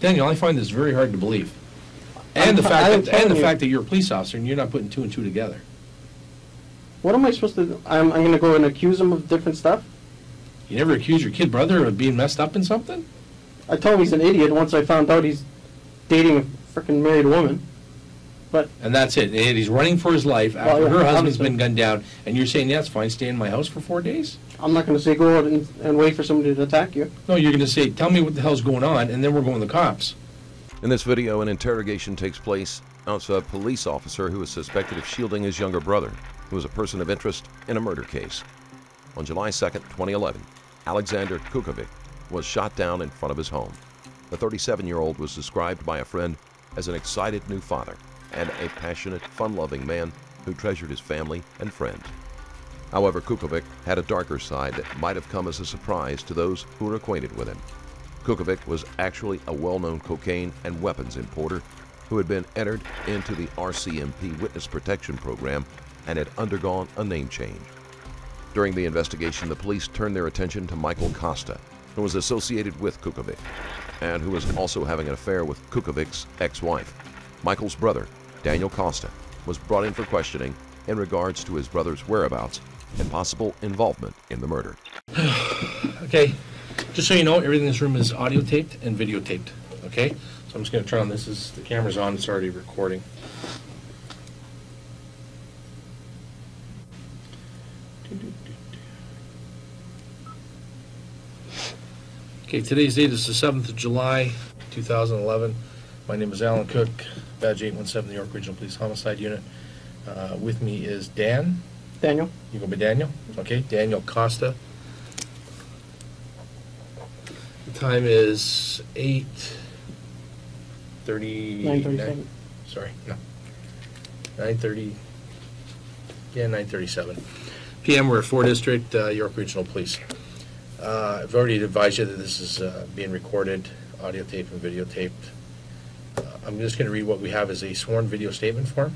Daniel, I find this very hard to believe. And I'm the fact I'm that, and telling the you. fact that you're a police officer and you're not putting two and two together. What am I supposed to do? I'm, I'm gonna go and accuse him of different stuff? You never accuse your kid brother of being messed up in something? I told him he's an idiot once I found out he's dating a freaking married woman. But And that's it. And he's running for his life Well, after yeah, her husband's obviously. been gunned down, and you're saying, yeah, it's fine, stay in my house for four days? I'm not gonna say go out and, and wait for somebody to attack you. No, you're gonna say, tell me what the hell's going on, and then we're going to the cops. In this video, an interrogation takes place outside a police officer who is suspected of shielding his younger brother, who is a person of interest in a murder case. On July 2nd, 2011, Alexander Kucovic was shot down in front of his home. The 37 year old was described by a friend as an excited new father and a passionate, fun loving man who treasured his family and friends. However, Kucovic had a darker side that might have come as a surprise to those who were acquainted with him. Kucovic was actually a well-known cocaine and weapons importer who had been entered into the RCMP Witness Protection Program and had undergone a name change. During the investigation, the police turned their attention to Michael Costa, who was associated with Kucovic and who was also having an affair with Kucovic's ex-wife. Michael's brother, Daniel Costa, was brought in for questioning in regards to his brother's whereabouts and possible involvement in the murder. Okay, just so you know, everything in this room is audio taped and videotaped, okay? So I'm just gonna turn on, this is, the camera's on, it's already recording. Okay, today's date is the seventh of July, two thousand eleven. My name is Alan Cook, badge eight one seven, the York Regional Police Homicide Unit. Uh, with me is Dan, Daniel? you go by Daniel? Okay, Daniel Costa. The time is eight thirty. Nine thirty-seven. Sorry, no. Nine thirty, yeah, nine thirty-seven. PM, we're at Four District, uh, York Regional Police. Uh, I've already advised you that this is uh, being recorded, audio tape and videotaped. Uh, I'm just gonna read what we have as a sworn video statement form.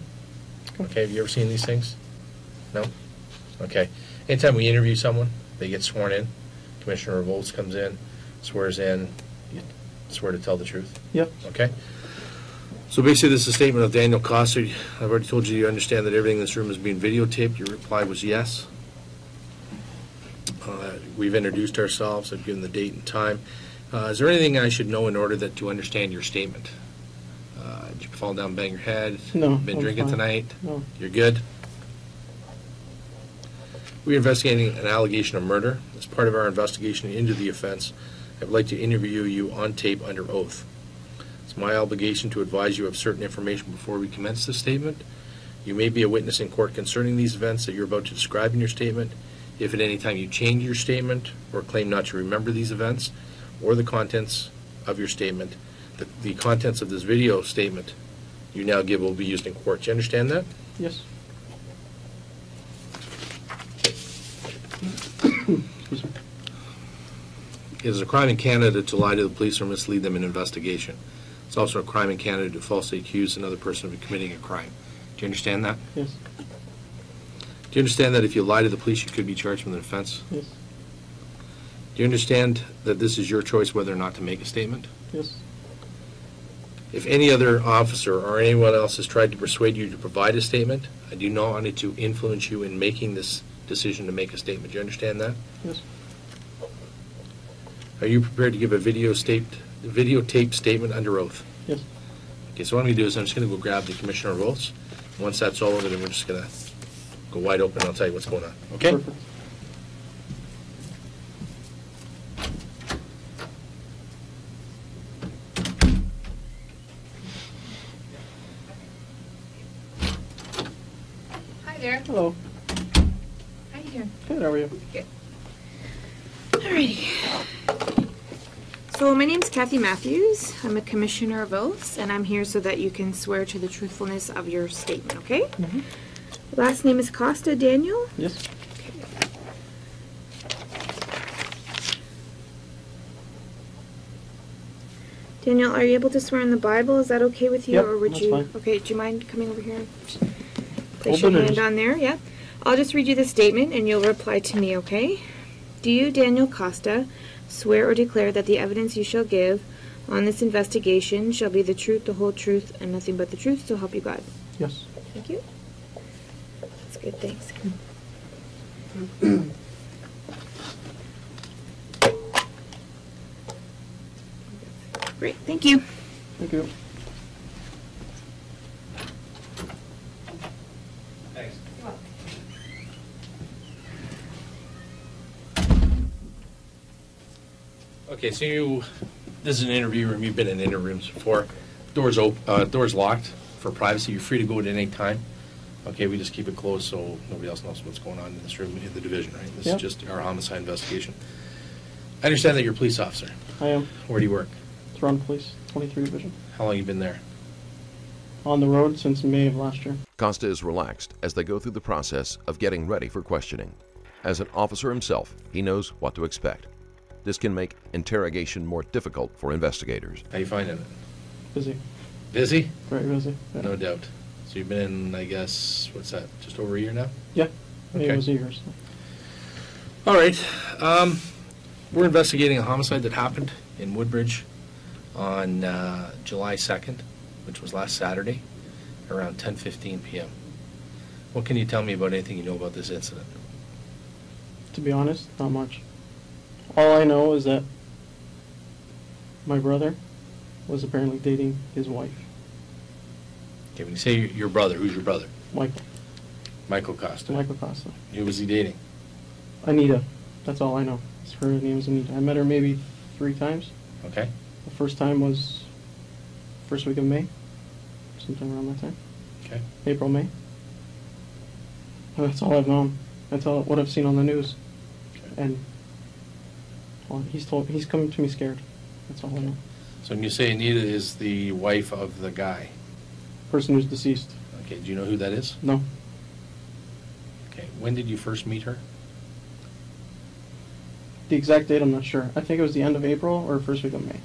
Okay, have you ever seen these things? No? Okay. Anytime we interview someone, they get sworn in. Commissioner of oaths comes in, swears in, you swear to tell the truth. Yep. Okay? So basically, this is a statement of Daniel Costa. I've already told you, you understand that everything in this room is being videotaped. Your reply was yes. Uh, We've introduced ourselves, I've given the date and time. Uh, Is there anything I should know in order that, to understand your statement? Uh, Did you fall down, bang your head? No, Been drinking fine. tonight? No. You're good? We're investigating an allegation of murder. As part of our investigation into the offense, I'd like to interview you on tape under oath. It's my obligation to advise you of certain information before we commence the statement. You may be a witness in court concerning these events that you're about to describe in your statement. If at any time you change your statement or claim not to remember these events or the contents of your statement, the, the contents of this video statement you now give will be used in court. Do you understand that? Yes. It is a crime in Canada to lie to the police or mislead them in investigation. It's also a crime in Canada to falsely accuse another person of committing a crime. Do you understand that? Yes. Do you understand that if you lie to the police, you could be charged with an offense? Yes. Do you understand that this is your choice whether or not to make a statement? Yes. If any other officer or anyone else has tried to persuade you to provide a statement, I do not want it to influence you in making this decision to make a statement. Do you understand that? Yes. Are you prepared to give a video taped, videotaped statement under oath? Yes. Okay, so what I'm gonna do is I'm just gonna go grab the commissioner of oaths. Once that's all over, then we're just gonna go wide open, and I'll tell you what's going on, okay? Perfect. Hi there. Hello. How you doing? Good, how are you? Alrighty. So Kathy Matthews. I'm a commissioner of oaths, and I'm here so that you can swear to the truthfulness of your statement. Okay? Mhm. Last name is Costa Daniel. Yes. Daniel, are you able to swear in the Bible? Is that okay with you, Yep, or would that's you? fine. Okay. Do you mind coming over here? Place Open your it. hand on there. Yeah. I'll just read you the statement, and you'll reply to me. Okay? Do you, Daniel Costa, swear or declare that the evidence you shall give on this investigation shall be the truth, the whole truth, and nothing but the truth, so help you God. Yes. Thank you. That's good, thanks. Great, thank you. Thank you. Okay, so you, this is an interview room, you've been in interview rooms before. Doors open, uh, doors locked for privacy, you're free to go at any time. Okay, we just keep it closed so nobody else knows what's going on in this room, in the division, right? This Yeah. is just our homicide investigation. I understand that you're a police officer. I am. Where do you work? Toronto Police, 23 Division. How long you been there? On the road since May of last year. Costa is relaxed as they go through the process of getting ready for questioning. As an officer himself, he knows what to expect. This can make interrogation more difficult for investigators. How you finding it? Busy. Busy? Very busy. Yeah. No doubt. So you've been in, I guess, what's that, just over a year now? Yeah. May Okay. was a year. So. All right. Um, we're investigating a homicide that happened in Woodbridge on uh, July 2nd, which was last Saturday, around 10:15 p.m. What can you tell me about anything you know about this incident? To be honest, not much. All I know is that my brother was apparently dating his wife, Okay, when you say your brother, who's your brother? Michael. Michael Costa. Michael Costa. Who was he dating? Anita. That's all I know. Her name is Anita. I met her maybe three times. Okay. The first time was first week of May, sometime around that time. Okay. April, May. And that's all I've known. That's all what I've seen on the news. okay. And well, he's told he's coming to me scared. That's all I know. So when you say Anita is the wife of the guy, Person who's deceased. okay, do you know who that is? No. Okay. When did you first meet her? The exact date I'm not sure. I think it was the end of April or first week of May.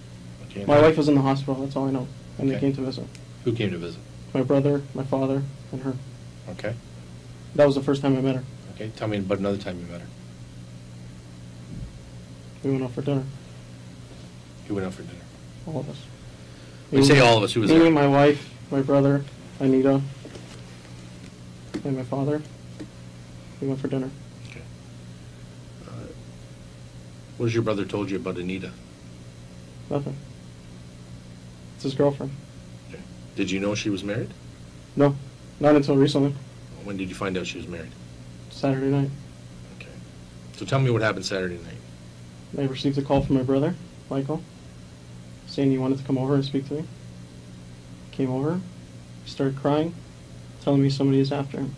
Okay. My wife was in the hospital, that's all I know. And they Okay. came to visit. Who came to visit? My brother, my father, and her. Okay. That was the first time I met her. Okay. Tell me about another time you met her. We went out for dinner. You went out for dinner. All of us. We say all of us, who was me, there? my wife, my brother, Anita, and my father. We went for dinner. Okay. Uh, What has your brother told you about Anita? Nothing. It's his girlfriend. Okay. Did you know she was married? No, not until recently. When did you find out she was married? Saturday night. Okay. So tell me what happened Saturday night. I received a call from my brother, Michael, saying he wanted to come over and speak to me. Came over, started crying, telling me somebody is after him.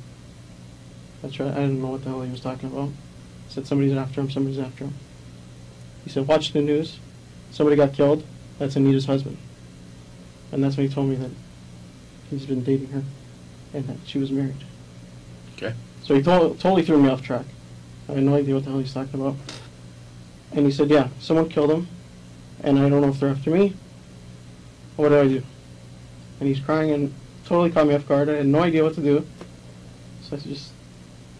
I tried, I didn't know what the hell he was talking about. He said somebody's after him, somebody's after him. He said, watch the news. Somebody got killed. That's Anita's husband. And that's when he told me that he's been dating her and that she was married. Okay. So he to- totally threw me off track. I had no idea what the hell he's talking about. And he said, yeah, someone killed him, and I don't know if they're after me. What do I do? And he's crying and totally caught me off guard. I had no idea what to do. So I just,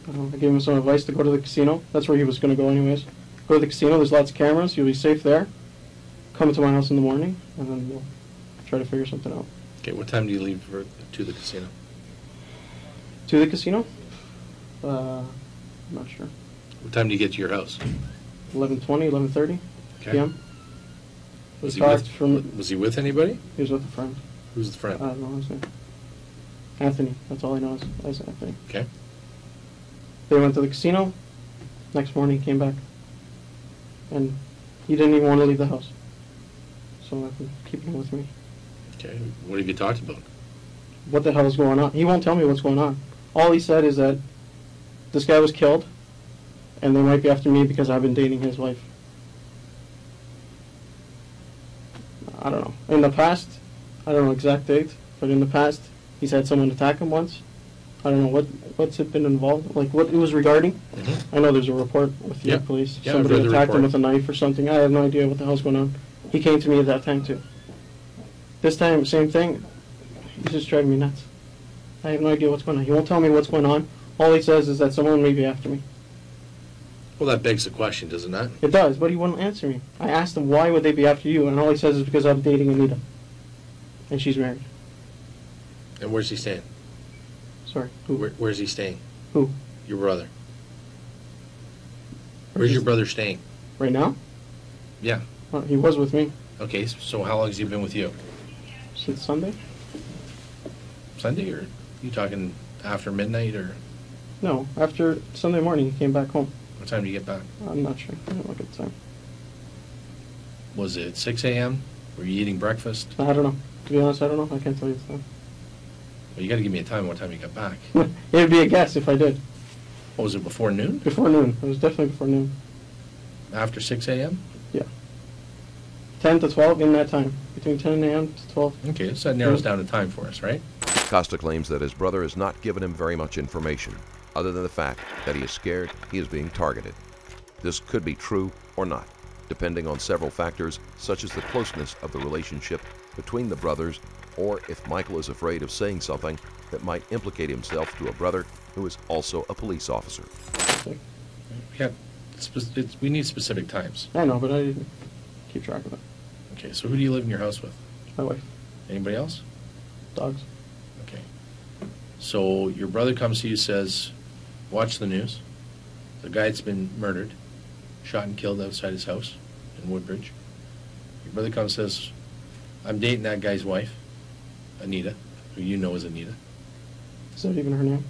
I, don't know, I gave him some advice to go to the casino. That's where he was going to go anyways. Go to the casino, there's lots of cameras, you'll be safe there. Come to my house in the morning, and then we'll try to figure something out. Okay. What time do you leave for, to the casino? To the casino? Uh, I'm not sure. What time do you get to your house? 11.20, 11.30 Okay. p.m. Was he, with, from, was he with anybody? he was with a friend. Who's the I friend? Uh, don't know his name. Anthony, that's all I know is, is Anthony. Okay. They went to the casino, next morning came back. And he didn't even want to leave the house. So I've been keeping him with me. Okay. What have you talked about? What the hell is going on? He won't tell me what's going on. All he said is that this guy was killed, and they might be after me because I've been dating his wife. I don't know. In the past, I don't know exact date, but in the past, he's had someone attack him once. I don't know what what's it been involved, like what it was regarding. Mm-hmm. I know there's a report with the Yeah. police. I've Somebody attacked him with a knife or something. I have no idea what the hell's going on. He came to me at that time too. This time, same thing. He's just driving me nuts. I have no idea what's going on. He won't tell me what's going on. All he says is that someone may be after me. Well, that begs the question, does it not? It It does, but he wouldn't answer me. I asked him why would they be after you, and all he says is because I'm dating Anita, and she's married. And where's he staying? Sorry, who? Where, where's he staying? Who? Your brother. Where's your brother staying? Right now? Yeah. Uh, he was with me Okay, so how long has he been with you? since Sunday. Sunday, or you talking after midnight, or No, after Sunday morning he came back home. What time do you get back? I'm not sure. I didn't look at the time. Was it six AM? Were you eating breakfast? I don't know. To be honest, I don't know. I can't tell you the time. Well, you gotta give me a time, what time you got back. It'd be a guess if I did. What, was it before noon? Before noon. It was definitely before noon. After six AM? Yeah. 10 to 12 in that time. Between 10 a.m. to 12. Okay, so that narrows down the time for us, right? Costa claims that his brother has not given him very much information, other than the fact that he is scared he is being targeted. This could be true or not, depending on several factors, such as the closeness of the relationship between the brothers, or if Michael is afraid of saying something that might implicate himself to a brother who is also a police officer. Yeah, spe- it's, we need specific times. I know, but I didn't keep track of it. Okay, so who do you live in your house with? My wife. Anybody else? Dogs. Okay. So your brother comes to you, says, watch the news. The guy that's been murdered, shot and killed outside his house in Woodbridge. Your brother comes and says, I'm dating that guy's wife, Anita, who you know is Anita. Is that even her name?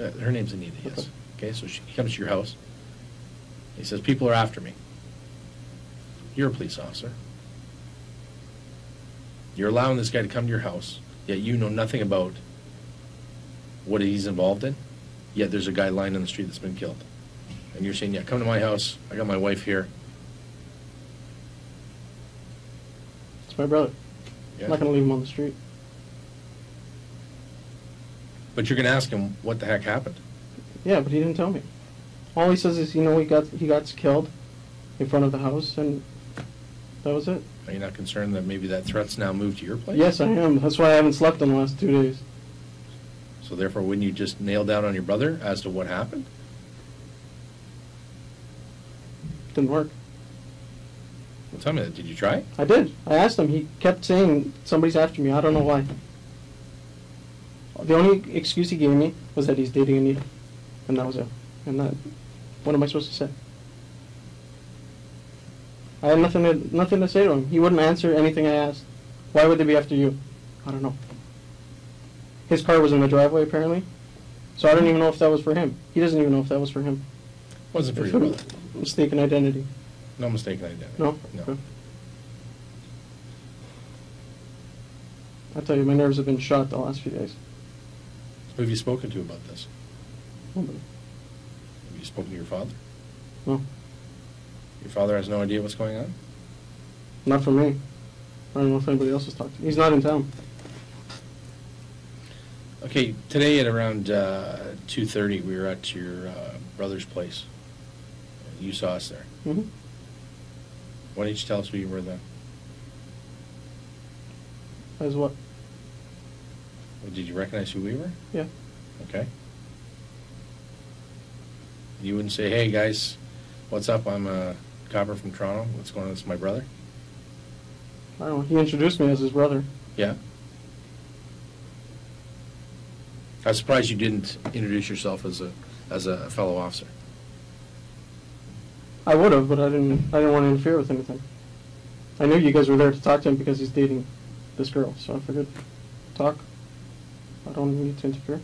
Uh, her name's Anita, yes. Okay. Okay, so she he comes to your house. He says, people are after me. You're a police officer. You're allowing this guy to come to your house, yet you know nothing about what he's involved in, yet there's a guy lying on the street that's been killed. And you're saying, yeah, come to my house, I got my wife here. It's my brother. Yeah. I'm not going to leave him on the street. But you're gonna ask him what the heck happened. Yeah, but he didn't tell me. All he says is, you know, he got he got killed in front of the house, and that was it. Are you not concerned that maybe that threat's now moved to your place? Yes, I am. That's why I haven't slept in the last two days. So therefore, wouldn't you just nail down on your brother as to what happened? Didn't work. Well, tell me that. Did you try? I did. I asked him. He kept saying somebody's after me. I don't know why. The only excuse he gave me was that he's dating Anita, and that was it. And that, what am I supposed to say? I had nothing to nothing to say to him. He wouldn't answer anything I asked. Why would they be after you? I don't know. His car was in the driveway apparently, so I don't even know if that was for him. He doesn't even know if that was for him. Wasn't for your brother. Mistaken identity. No mistaken identity. No. No. Okay. I tell you, my nerves have been shot the last few days. Who have you spoken to about this? Nobody. Have you spoken to your father? No, Your father has no idea what's going on? not for me. I don't know if anybody else has talked to. He's not in town. Okay, today at around uh, 2:30, we were at your uh, brother's place. You saw us there. hmm Why didn't you tell us who you were then? As what? Well, Did you recognize who we were? Yeah. Okay. You wouldn't say, hey, guys, what's up? I'm a copper from Toronto. What's going on? It's my brother. I don't know. He introduced me as his brother. Yeah. I was surprised you didn't introduce yourself as a, as a fellow officer. I would have, but I didn't. I didn't want to interfere with anything. I knew you guys were there to talk to him because he's dating this girl, so I figured talk. I don't need to interfere.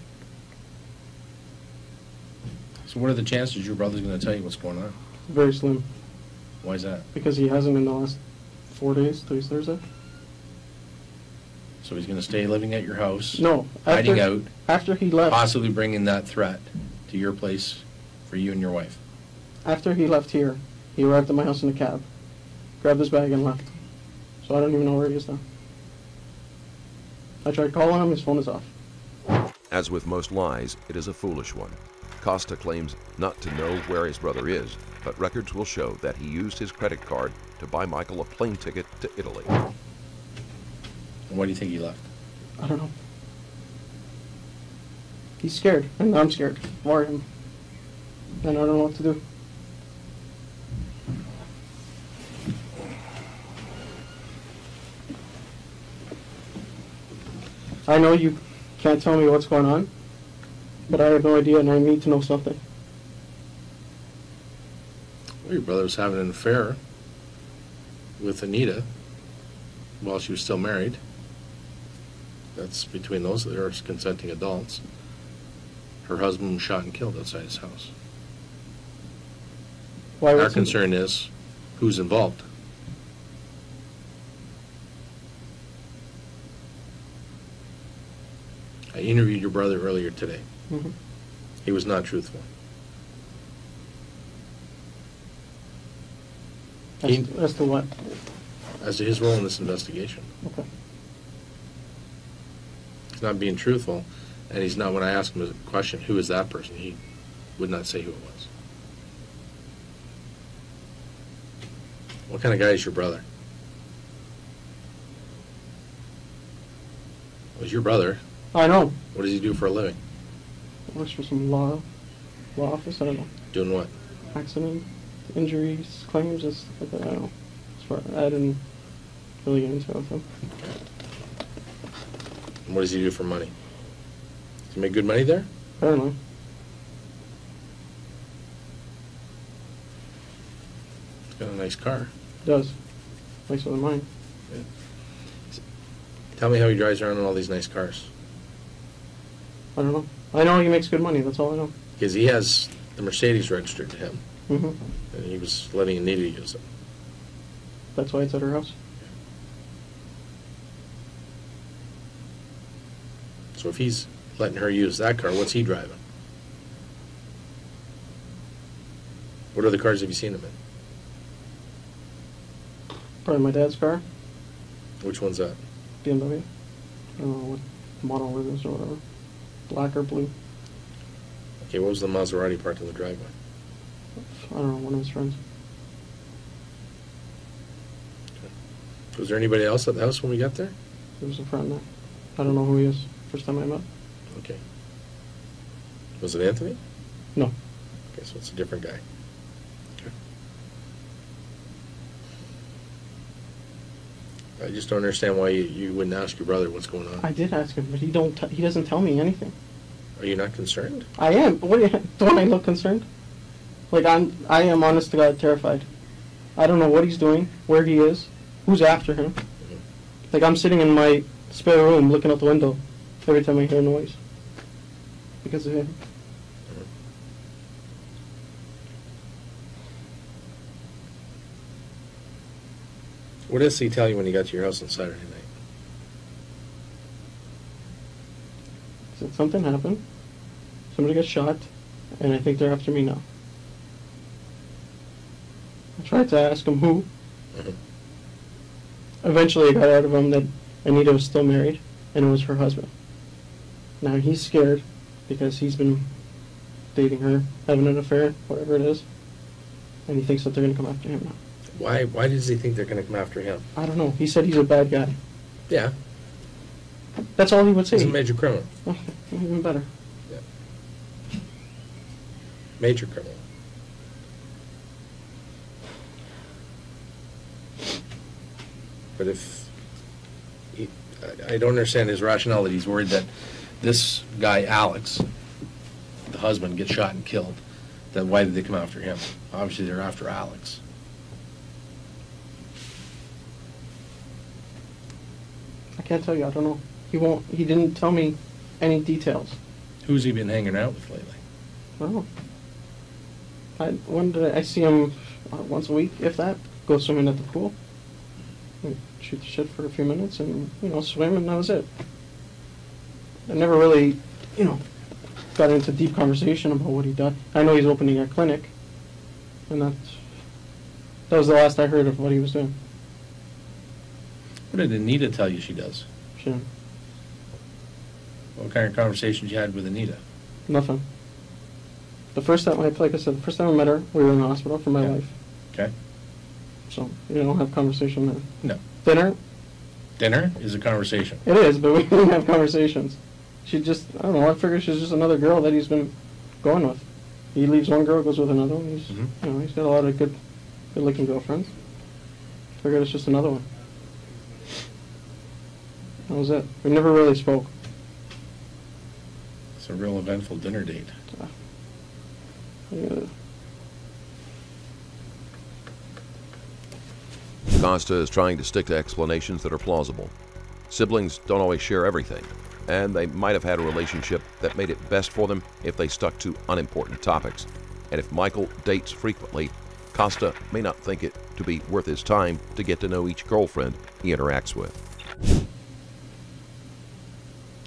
So what are the chances your brother's going to tell you what's going on? Very slim Why is that? because he hasn't in the last four days. Today's Thursday. So he's going to stay living at your house? No, Hiding out, After he left. possibly bringing that threat to your place for you and your wife? After he left here, he arrived at my house in a cab, grabbed his bag, and left. So I don't even know where he is now. I tried calling him, his phone is off. As with most lies, it is a foolish one. Costa claims not to know where his brother is, but records will show that he used his credit card to buy Michael a plane ticket to Italy. And why do you think he left? I don't know. He's scared, and I'm scared for him. And I don't know what to do. I know you can't tell me what's going on, but I have no idea and I need to know something. Well, your brother's having an affair with Anita while she was still married. That's between those, they're consenting adults. Her husband was shot and killed outside his house. Why Our wasn't- concern is who's involved. I interviewed your brother earlier today. Mhm. He was not truthful. As, He- as to what? as to his role in this investigation. Okay. He's not being truthful, and he's not, when I asked him a question, who is that person, he would not say who it was. What kind of guy is your brother? Was your brother? I know. What does he do for a living? Works for some law, law office. I don't know. Doing what? Accident, injuries, claims. and stuff like that. I don't know. As far, I didn't really get into it with him. And what does he do for money? Does he make good money there? I don't know. He's got a nice car. Does. Nicer than mine. Yeah. Tell me how he drives around in all these nice cars. I don't know. I know he makes good money. That's all I know. Because he has the Mercedes registered to him, Mm -hmm. and he was letting Anita use it. That's why it's at her house. So if he's letting her use that car, what's he driving? What other cars have you seen him in? Probably my dad's car, Which one's that? BMW. I don't know what model it is or whatever. Black or blue. Okay, what was the Maserati parked in the driveway? I don't know. One of his friends. Was there anybody else at the house when we got there? There was a friend there. I don't know who he is. First time I met. Okay. Was it Anthony? No. Okay, so it's a different guy. Okay. I just don't understand why you, you wouldn't ask your brother what's going on. I did ask him, but he don't. T- he doesn't tell me anything. Are you not concerned? I am. What do you, don't I look concerned? Like I'm. I am honest to God terrified. I don't know what he's doing, where he is, who's after him. Mm-hmm. Like I'm sitting in my spare room looking out the window every time I hear a noise because of him. What does he tell you when he got to your house on Saturday night? He said something happened. Somebody got shot, and I think they're after me now. I tried to ask him who. Mhm. Eventually, I got out of him that Anita was still married, and it was her husband. Now he's scared because he's been dating her, having an affair, whatever it is, and he thinks that they're going to come after him now. Why, why does he think they're gonna come after him? I don't know. He said he's a bad guy. Yeah, That's all he would say. he's a major criminal. Okay, even better. Major criminal. But if, he, I- I don't understand his rationale that he's worried that this guy, Alex, the husband, gets shot and killed, then why did they come after him? Obviously, they're after Alex. I can't tell you. I don't know. He won't. He didn't tell me any details. Who's he been hanging out with lately? I don't know. I when did I, I see him uh, once a week, if that. Go swimming at the pool. Shoot the shit for a few minutes, and you know, swim, and that was it. I never really, you know, got into deep conversation about what he done. I know he's opening a clinic, and that's that was the last I heard of what he was doing. What did Anita tell you she does? Shit, What kind of conversations you had with Anita? nothing. The first time, like like I said, the first time I met her, we were in the hospital for my Yeah. life. Okay. So you don't have conversation there. No. Dinner, Dinner is a conversation. It is, but we don't have conversations. She just, I don't know, I figure she's just another girl that he's been going with. He leaves one girl, goes with another one. He's, Mhm. you know, he's got a lot of good, good-looking girlfriends. Figured it's just another one. That was it. We never really spoke. It's a real eventful dinner date. Yeah. Costa is trying to stick to explanations that are plausible. Siblings don't always share everything, and they might have had a relationship that made it best for them if they stuck to unimportant topics. And if Michael dates frequently, Costa may not think it to be worth his time to get to know each girlfriend he interacts with.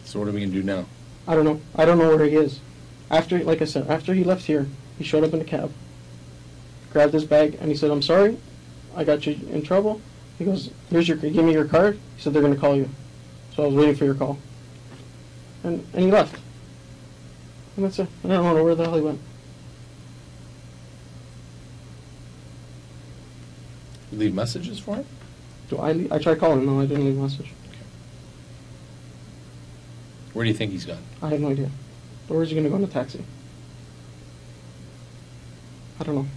So what are we gonna do now? I don't know. I don't know where he is. After, like I said, after he left here, he showed up in a cab, grabbed his bag, and he said, "I'm sorry, I got you in trouble." He goes, "Here's your, give me your card." He said, "They're gonna call you." So I was waiting for your call, and and he left. And that's it. I don't know where the hell he went. Leave messages for him? Do I? le- I tried calling him. No, I didn't leave a message. Where do you think he's gone? I have no idea. Where's he gonna go in a taxi? I don't know.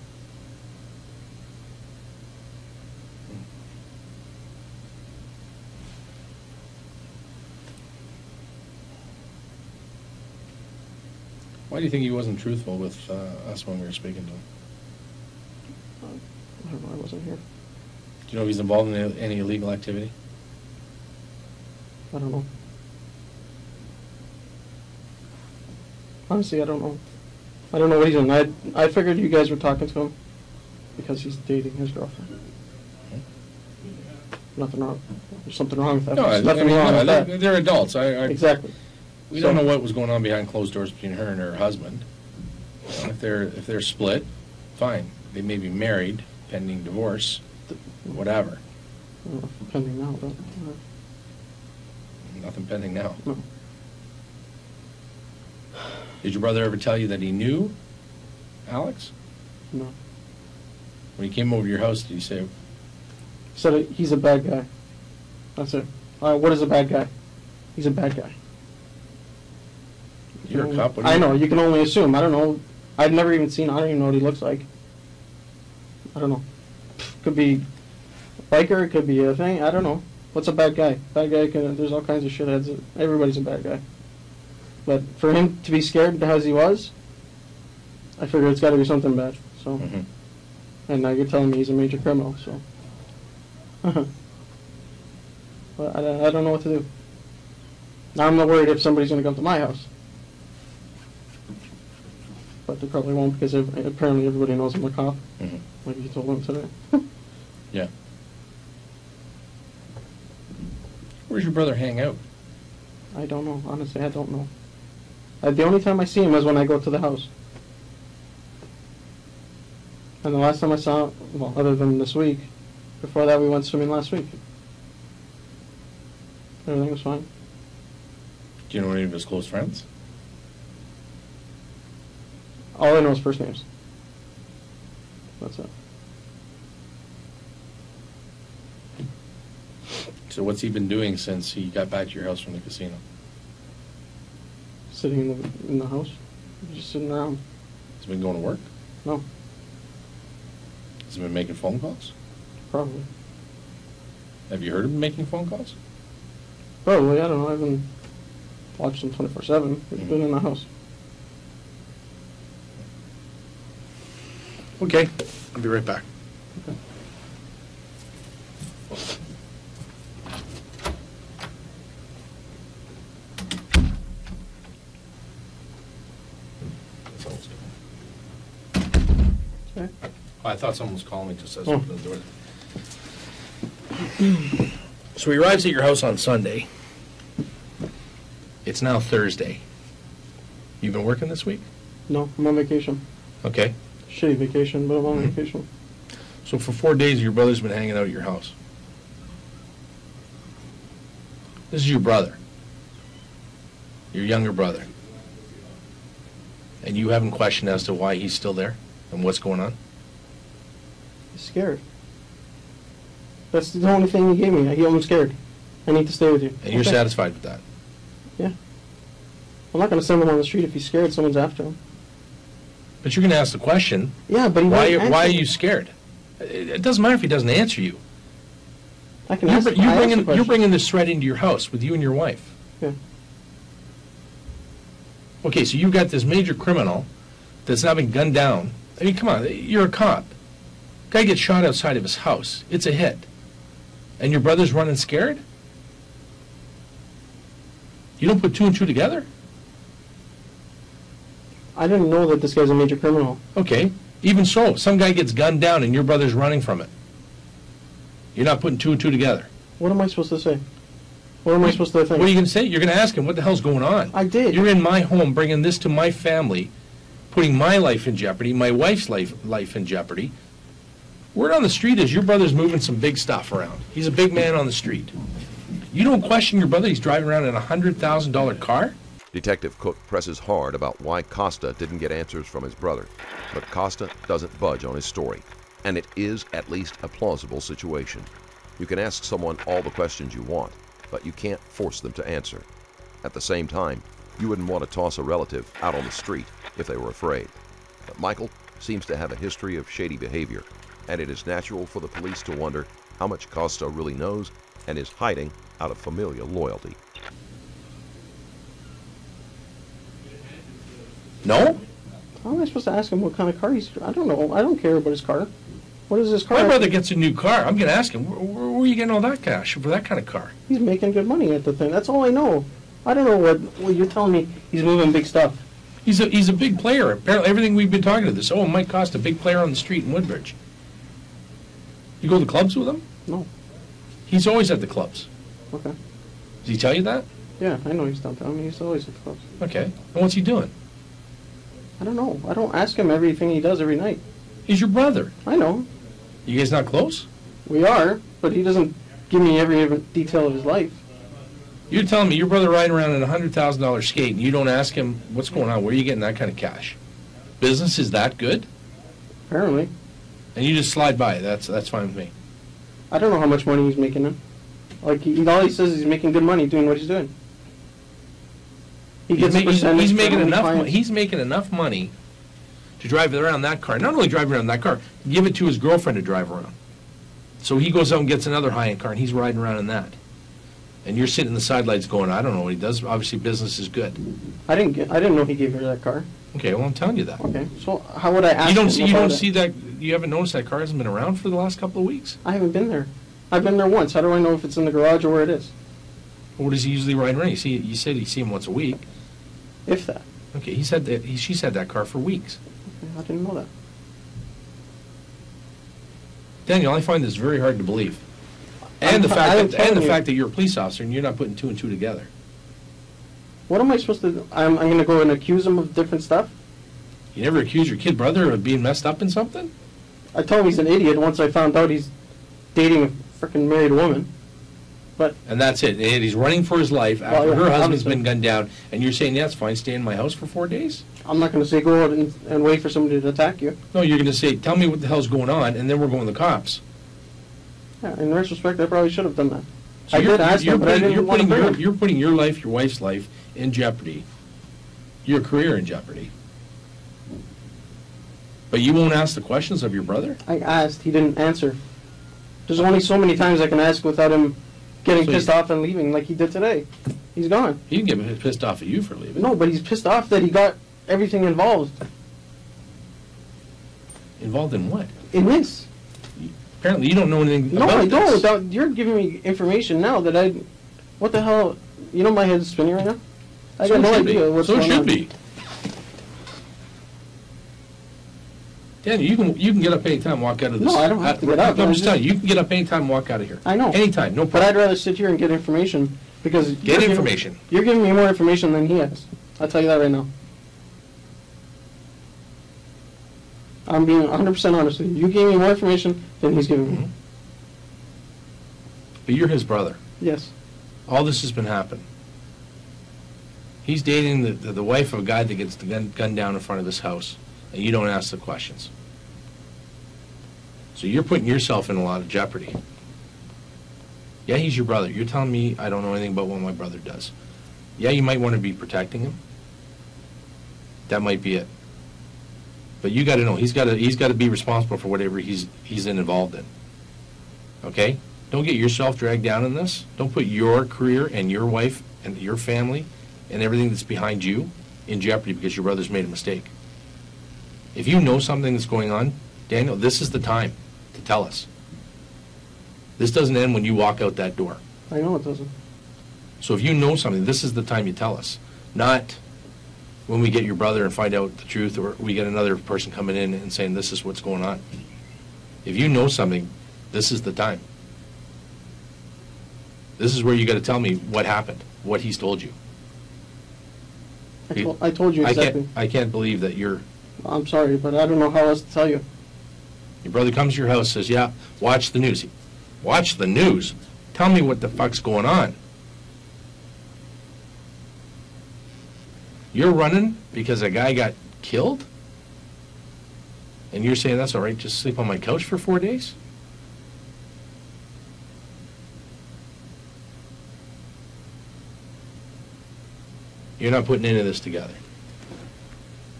Why do you think he wasn't truthful with uh, us when we were speaking to him? I don't know. I wasn't here. Do you know if he's involved in any- illegal activity? I don't know. Honestly, I don't know. I don't know what he's doing. I I figured you guys were talking to him because he's dating his girlfriend. Nothing wrong. There's something wrong with that. No, I- There's I nothing mean, wrong no, with they're, that. they're adults. I, I, Exactly. We don't know what was going on behind closed doors between her and her husband. If they're, if they're split, fine. They may be married, pending divorce, whatever. I don't know if pending now, but uh, Nothing pending now. no. Did your brother ever tell you that he knew Alex? No. When he came over to your house, did he say, He said it- he's a bad guy. That's it. Uh, what is a bad guy? He's a bad guy. You're a cop, what do I you- know. You can only assume. I don't know. I've never even seen. I don't even know what he looks like. I don't know. Could be a biker. It could be a thing. I don't know. What's a bad guy? Bad guy can. There's all kinds of shitheads. Everybody's a bad guy. But for him to be scared as he was, I figure it's got to be something bad. So, Mhm. and now you're telling me he's a major criminal. So, but I, I don't know what to do. Now I'm not worried if somebody's going to come to my house. But they probably won't because ev- apparently everybody knows I'm a cop. Mhm. Like you told them today. Yeah. Where's your brother hang out? I don't know. Honestly, I don't know. Uh, the only time I see him is when I go to the house. And the last time I saw him, well, other than this week, before that we went swimming last week. Everything was fine. Do you know any of his close friends? All I know is first names. That's it. So what's he been doing since he got back to your house from the casino? Sitting in the in the house, just sitting around. He's he been going to work? No, Has he been making phone calls? probably. Have you heard him making phone calls? Probably. I don't know. I haven't watched him twenty four seven. He's mm-hmm. been in the house. Okay, I'll be right back. Someone's. Okay. Oh, I thought someone was calling me just as oh. I Oh. the door. So he arrives at your house on Sunday. It's now Thursday. You've been working this week? No, I'm on vacation. Okay. Shitty vacation, but I'm on vacation. So for four days, your brother's been hanging out at your house. This is your brother. Your younger brother. And you haven't questioned as to why he's still there and what's going on? He's scared. That's the only thing he gave me. He, I'm scared. I need to stay with you. And you're Okay. satisfied with that? Yeah. I'm not going to send him on the street if he's scared. Someone's after him. But you're going to ask the question, Yeah, but why, why are you scared? It it doesn't matter if he doesn't answer you. I can You're ask, you're bringing, you're bringing this threat into your house with you and your wife. Yeah. Okay, so you've got this major criminal that's now been gunned down. I mean, come on, you're a cop. Guy gets shot outside of his house. It's a hit. And your brother's running scared? You don't put two and two together? I didn't know that this guy's a major criminal. Okay, even so, some guy gets gunned down and your brother's running from it. You're not putting two and two together. What am I supposed to say? What am I supposed to think? What are you going to say? You're going to ask him, what the hell's going on? I did. You're in my home, bringing this to my family, putting my life in jeopardy, my wife's life, life in jeopardy. Word on the street is your brother's moving some big stuff around. He's a big man on the street. You don't question your brother, he's driving around in a hundred thousand dollar car? Detective Cook presses hard about why Costa didn't get answers from his brother, but Costa doesn't budge on his story, and it is at least a plausible situation. You can ask someone all the questions you want, but you can't force them to answer. At the same time, you wouldn't want to toss a relative out on the street if they were afraid. But Michael seems to have a history of shady behavior, and it is natural for the police to wonder how much Costa really knows and is hiding out of familial loyalty. No? How am I supposed to ask him what kind of car he's? I don't know. I don't care about his car. What is his car? My brother gets a new car. I'm going to ask him, where, where, where are you getting all that cash for that kind of car? He's making good money at the thing. That's all I know. I don't know what. Well, you're telling me he's moving big stuff. He's a, he's a big player. Apparently, everything we've been talking to this, oh, Mike Costa, big player on the street in Woodbridge. You go to the clubs with him? No. He's always at the clubs. Okay. Does he tell you that? Yeah, I know he's downtown. I mean, he's always at the clubs. Okay. And what's he doing? I don't know. I don't ask him everything he does every night. He's your brother. I know. You guys not close? We are, but he doesn't give me every every detail of his life. You're telling me your brother riding around in a hundred thousand dollar skate and you don't ask him what's going on? Where are you getting that kind of cash? Business is that good? Apparently. And you just slide by. That's that's fine with me. I don't know how much money he's making then. Like, he, all he says is he's making good money doing what he's doing. He He's, gets ma- a he's, percentage he's for making enough. Mo- he's making enough money to drive around that car. Not only drive around that car, give it to his girlfriend to drive around. So he goes out and gets another high-end car, and he's riding around in that. And you're sitting in the sidelights going, I don't know what he does. Obviously, business is good. I didn't get. I didn't know he gave her that car. Okay, well, I'm telling you that. Okay, so how would I ask You don't see. You about don't it? see that. You haven't noticed that car hasn't been around for the last couple of weeks. I haven't been there. I've been there once. How do I know if it's in the garage or where it is? What does he usually ride around? You see, you said you see him once a week. If that. Okay, he said that. He, she's had that car for weeks. Mm-hmm. I didn't know that. Daniel, I find this very hard to believe. And I'm the fact that and the you. fact that you're a police officer and you're not putting two and two together. What am I supposed to do? I'm, I'm going to go and accuse him of different stuff? You never accuse your kid brother of being messed up in something? I told him he's an idiot once I found out he's dating a freaking married woman. And that's it. And he's running for his life after Well, her husband's obviously. been gunned down, and you're saying, yeah, it's fine, stay in my house for four days? I'm not going to say go out and, and wait for somebody to attack you. No, you're going to say, tell me what the hell's going on, and then we're going to the cops. Yeah, in retrospect, I probably should have done that. So I you're- did ask you're him, but I putting- you're putting your- You're putting your life, your wife's life in jeopardy, your career in jeopardy. But you won't ask the questions of your brother? I asked, he didn't answer. There's only so many times I can ask without him getting So pissed off and leaving like he did today. He's gone. He didn't get pissed off at you for leaving. No, but he's pissed off that he got everything involved Involved in what? in this. Apparently, you don't know anything No, about I don't. this. That- You're giving me information now that I. What the hell? You know my head's spinning right now. I So got it no should be. idea what's So it going should on. be. Daniel, you can, you can get up anytime, and walk out of this. No, I don't have to get up. I'm just telling you, you can get up anytime, and walk out of here. I know. Anytime, no But I'd rather sit here and get information because Get you're giving- information. You're giving me more information than he has. I'll tell you that right now. I'm being 100% honest with you. You gave me more information than he's giving me. Mhm. But you're his brother. Yes. All this has been happening. He's dating the, the, the wife of a guy that gets the gun, gun down in front of his house, and you don't ask the questions. So you're putting yourself in a lot of jeopardy. Yeah, he's your brother. You're telling me I don't know anything about what my brother does. Yeah, you might want to be protecting him. That might be it. But you got to know he's got to he's got to be responsible for whatever he's he's involved in. Okay? Don't get yourself dragged down in this. Don't put your career and your wife and your family and everything that's behind you in jeopardy because your brother's made a mistake. If you know something that's going on, Daniel, this is the time to tell us. This doesn't end when you walk out that door. I know it doesn't. So if you know something, this is the time you tell us, not when we get your brother and find out the truth, or we get another person coming in and saying, this is what's going on. If you know something, this is the time. This is where you gotta tell me what happened, what he's told you. I told, I told you I exactly. can't, I can't believe that your, I'm sorry, but I don't know how else to tell you. your brother comes to your house, says, yeah, watch the news. Watch the news? Tell me what the fuck's going on. You're running because a guy got killed? And you're saying that's all right, just sleep on my couch for four days? You're not putting any of this together.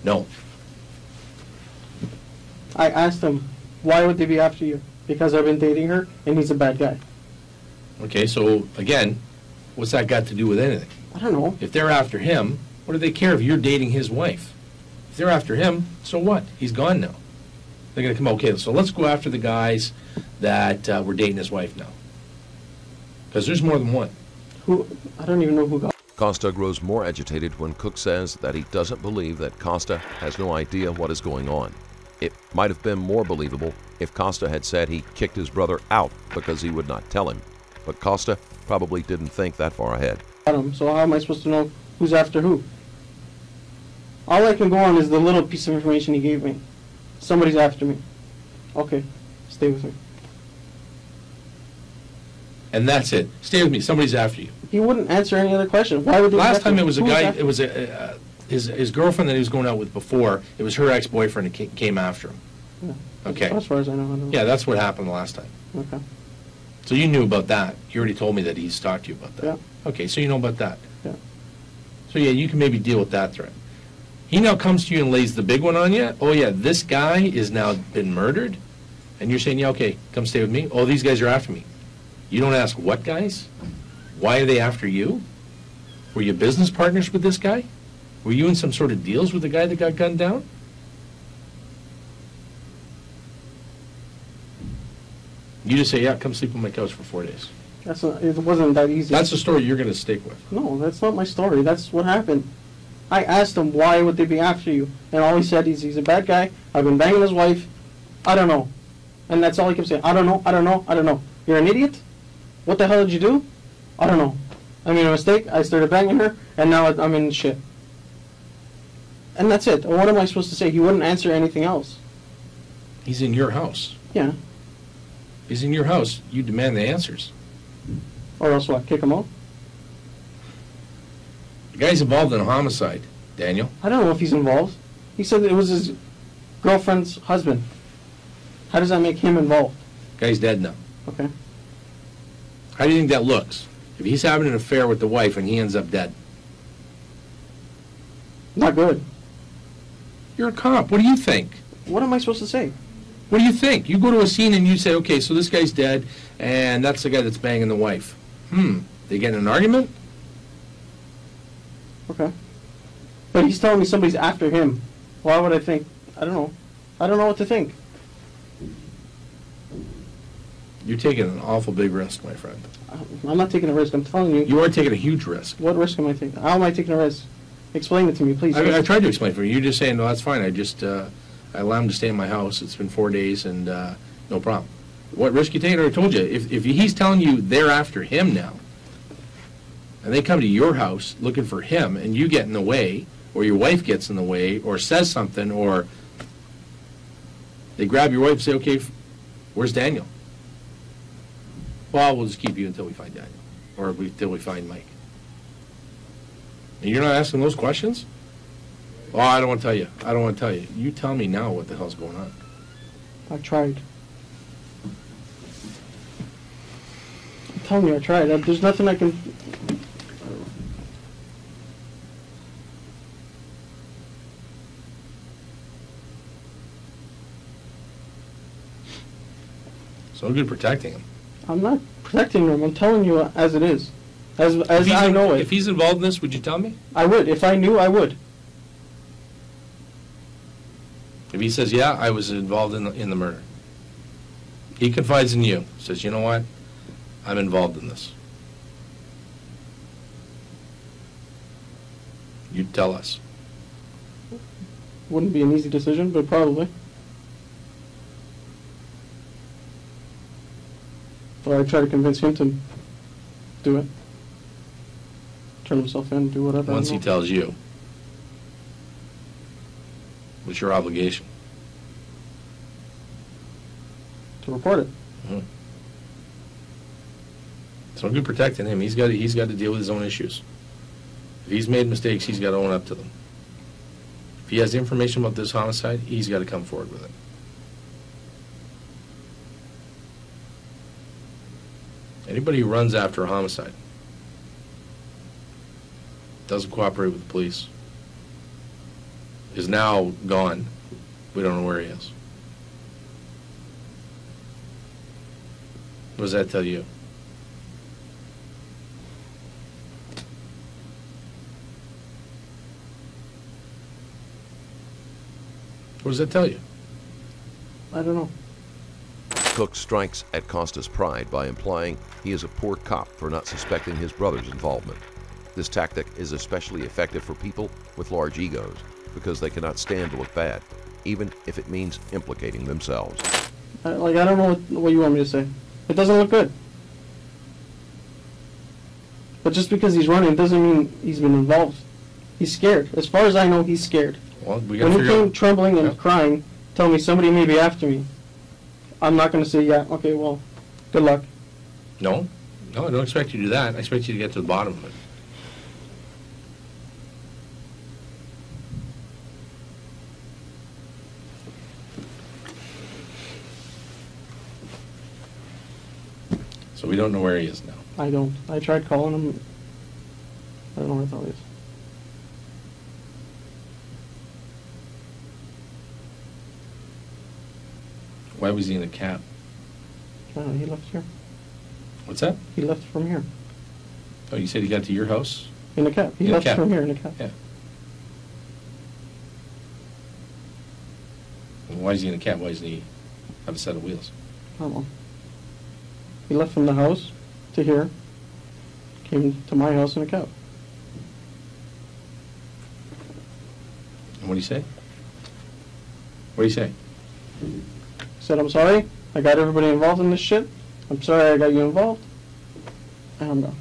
No. I asked him, why would they be after you? Because I've been dating her and he's a bad guy. Okay, so again, what's that got to do with anything? I don't know. If they're after him, what do they care if you're dating his wife? If they're after him, so what? He's gone now. They're gonna come, okay, so let's go after the guys that uh, were dating his wife now. Because there's more than one. Who, I don't even know who got, Costa grows more agitated when Cook says that he doesn't believe that Costa has no idea what is going on. It might have been more believable if Costa had said he kicked his brother out because he would not tell him. But Costa probably didn't think that far ahead. him, so how am I supposed to know who's after who? All I can go on is the little piece of information he gave me. Somebody's after me. Okay, stay with me. And that's it. Stay with me, somebody's after you. He wouldn't answer any other question. Why would they? be Last after time me? it was a guy, it was a, uh, his, his girlfriend that he was going out with before, it was her ex-boyfriend that ca- came after him. Yeah. Okay. As far as I know, I don't know. Yeah, that's what happened the last time. Okay. So you knew about that. You already told me that he's talked to you about that. Yeah. Okay, so you know about that. Yeah. So yeah, you can maybe deal with that threat. He now comes to you and lays the big one on you. Oh yeah, this guy is now been murdered, and you're saying, yeah, okay, come stay with me. Oh, these guys are after me. You don't ask what guys? Why are they after you? Were you business partners with this guy? Were you in some sort of deals with the guy that got gunned down? You just say, yeah, come sleep on my couch for four days. That's not, it wasn't that easy. That's the story you're going to stick with. No, that's not my story. That's what happened. I asked him why would they be after you, and all he said is he's a bad guy. I've been banging his wife. I don't know, and that's all he kept saying. I don't know. I don't know. I don't know. You're an idiot. What the hell did you do? I don't know. I made a mistake. I started banging her, and now I'm in shit. And that's it. What am I supposed to say? He wouldn't answer anything else. He's in your house. Yeah. He's in your house. You demand the answers. Or else what? Kick him out? The guy's involved in a homicide, Daniel. I don't know if he's involved. He said it was his girlfriend's husband. How does that make him involved? Guy's dead now. Okay. How do you think that looks? If he's having an affair with the wife and he ends up dead, Not good. You're a cop. What do you think? What am I supposed to say? What do you think? You go to a scene and you say, okay, so this guy's dead, and that's the guy that's banging the wife. Hmm. They get in an argument? Okay. But he's telling me somebody's after him. Why would I think? I don't know. I don't know what to think. You're taking an awful big risk, my friend. I'm not taking a risk. I'm telling you. You are taking a huge risk. What risk am I taking? How am I taking a risk? Explain it to me, please. I, I tried to explain for you. You're just saying, no, that's fine. I just, uh, I allowed him to stay in my house. It's been four days and, uh, no problem. What risk you taking? I already told you. If, if he's telling you they're after him now, and they come to your house looking for him, and you get in the way, or your wife gets in the way, or says something, or they grab your wife and say, okay, where's Daniel? Well, we'll just keep you until we find Daniel, or we- until we find Mike. And you're not asking those questions? Oh, I don't want to tell you. I don't want to tell you. You tell me now what the hell's going on. I tried. Tell me I tried. There's nothing I can. So good protecting him. I'm not protecting him. I'm telling you as it is, as If as he's I in- know If it. he's involved in this, would you tell me? I would if I knew. I would. If he says, yeah, I was involved in, the in the murder. He confides in you, says, you know what? I'm involved in this. You tell us. Wouldn't be an easy decision, but probably. Or I try to convince him to do it. Turn himself in, do whatever. I Once he tells you. What's your obligation? to report it. Mm-hmm. So I'm good protecting him. He's got, he's got to deal with his own issues. If he's made mistakes, he's got to own up to them. If he has information about this homicide, he's got to come forward with it. Anybody who runs after a homicide, doesn't cooperate with the police, is now gone. We don't know where he is. What does that tell you? What does that tell you? I don't know. Cook strikes at Costa's pride by implying he is a poor cop for not suspecting his brother's involvement. This tactic is especially effective for people with large egos because they cannot stand to look bad, even if it means implicating themselves. I, like I don't know what, what you want me to say. It doesn't look good. But just because he's running doesn't mean he's been involved. He's scared. As far as I know, he's scared. Well, we When gotta he came out. trembling and Yeah. crying, telling me somebody may be after me, I'm not going to say, yeah, okay, well, good luck. No, no, I don't expect you to do that. I expect you to get to the bottom of it. So we don't know where he is now. I don't. I tried calling him. I don't know where the hell he is. Why was he in a cab? I don't know, he left here. What's that? He left from here. Oh, you said he got to your house? In a cab. He In a left cab. from here in a cab. Yeah. Why is he in a cab? Why doesn't he have a set of wheels? I don't know. He left from the house to here, came to my house in a cab. And what do you say? What do you say? Said, I'm sorry. I got everybody involved in this shit. I'm sorry I got you involved. And I'm gone.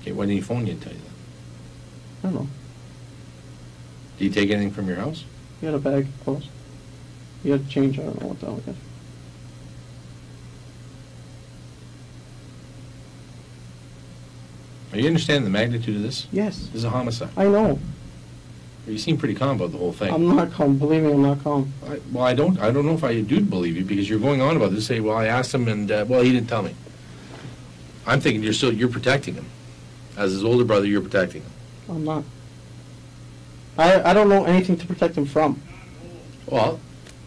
Okay, why didn't he phone you and tell you that? I don't know. Did he take anything from your house? He had a bag of clothes. He had change. I don't know what the hell it is. Are you understand the magnitude of this? Yes. This is a homicide. I know. You seem pretty calm about the whole thing. I'm not calm. Believe me, I'm not calm. I, well, I don't. I don't know if I do believe you because you're going on about this. Say, well, I asked him, and uh, well, he didn't tell me. I'm thinking you're still you're protecting him, as his older brother. You're protecting him. I'm not. I I don't know anything to protect him from. Well,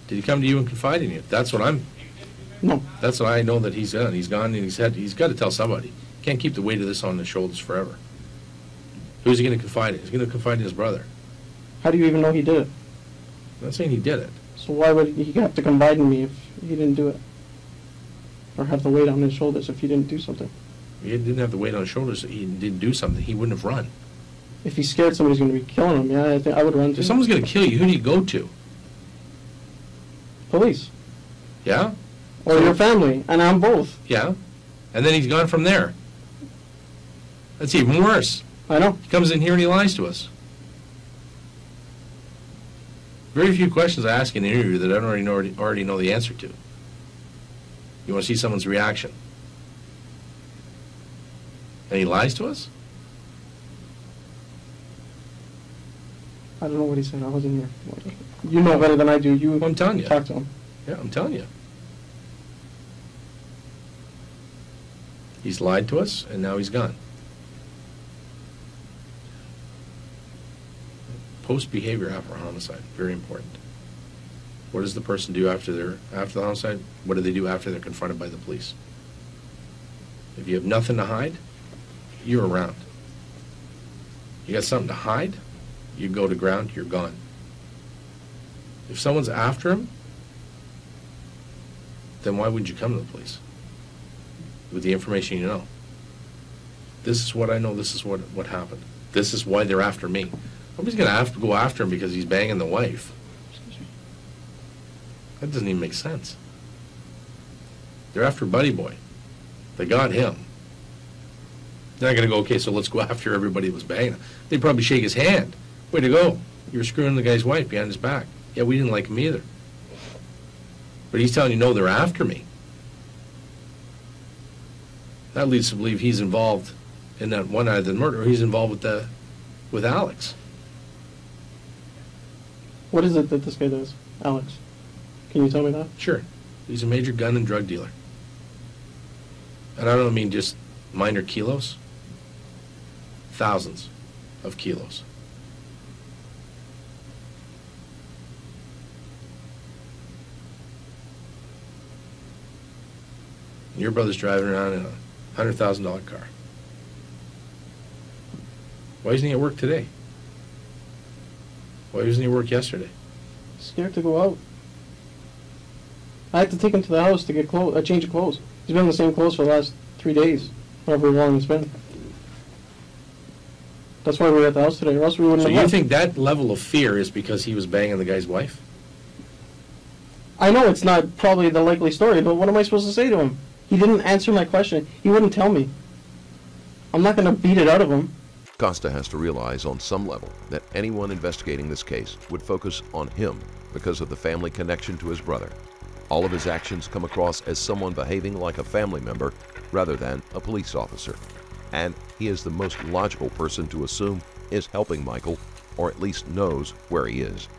did he come to you and confide in you? That's what I'm. No. That's what I know that he's done. He's gone and he's had. He's got to tell somebody. Can't keep the weight of this on his shoulders forever. Who's he going to confide in? He's going to confide in his brother. How do you even know he did it? I'm not saying he did it. So why would he have to confide in me if he didn't do it? Or have the weight on his shoulders if he didn't do something? He didn't have the weight on his shoulders. If he didn't do something. He wouldn't have run. If he's scared somebody's going to be killing him, yeah, I think I would run to If someone's going to kill you, who do you go to? police Yeah, or So- your family, and I'm both. yeah. And then he's gone from there. That's even worse. I know. He comes in here and he lies to us. Very few questions I ask in an interview that I don't already know, already know the answer to. You want to see someone's reaction. And he lies to us? I don't know what he said. I wasn't here. You know better than I do. You Well, I'm telling you. talk to him. Yeah, I'm telling you. He's lied to us, and now he's gone. Post behavior after a homicide, very important. What does the person do after they're after the homicide? What do they do after they're confronted by the police? If you have nothing to hide, you're around. You got something to hide, you go to ground, you're gone. If someone's after him, then why would you come to the police? With the information you know. This is what I know, this is what, what happened. This is why they're after me. Nobody's gonna have to go after him because he's banging the wife. That doesn't even make sense. They're after Buddy Boy. They got him. They're not gonna go, okay, so let's go after everybody that was banging. They'd probably shake his hand. Way to go. You were screwing the guy's wife behind his back. Yeah, we didn't like him either. But he's telling you, no, they're after me. That leads to believe he's involved in that one either murder or he's involved with the, with Alex. What is it that this guy does, Alex? Can you tell me that? Sure. He's a major gun and drug dealer. And I don't mean just minor kilos. Thousands of kilos. Your brother's driving around in a hundred thousand dollar car. Why isn't he at work today? Why wasn't he work yesterday? Scared to go out. I had to take him to the house to get clothes, uh, a change of clothes. He's been in the same clothes for the last three days, however long it's been. That's why we were at the house today, or else we wouldn't So have you left. think that level of fear is because he was banging the guy's wife? I know it's not probably the likely story, but what am I supposed to say to him? He didn't answer my question. He wouldn't tell me. I'm not going to beat it out of him. Costa has to realize on some level that anyone investigating this case would focus on him because of the family connection to his brother. All of his actions come across as someone behaving like a family member rather than a police officer. And he is the most logical person to assume is helping Michael, or at least knows where he is.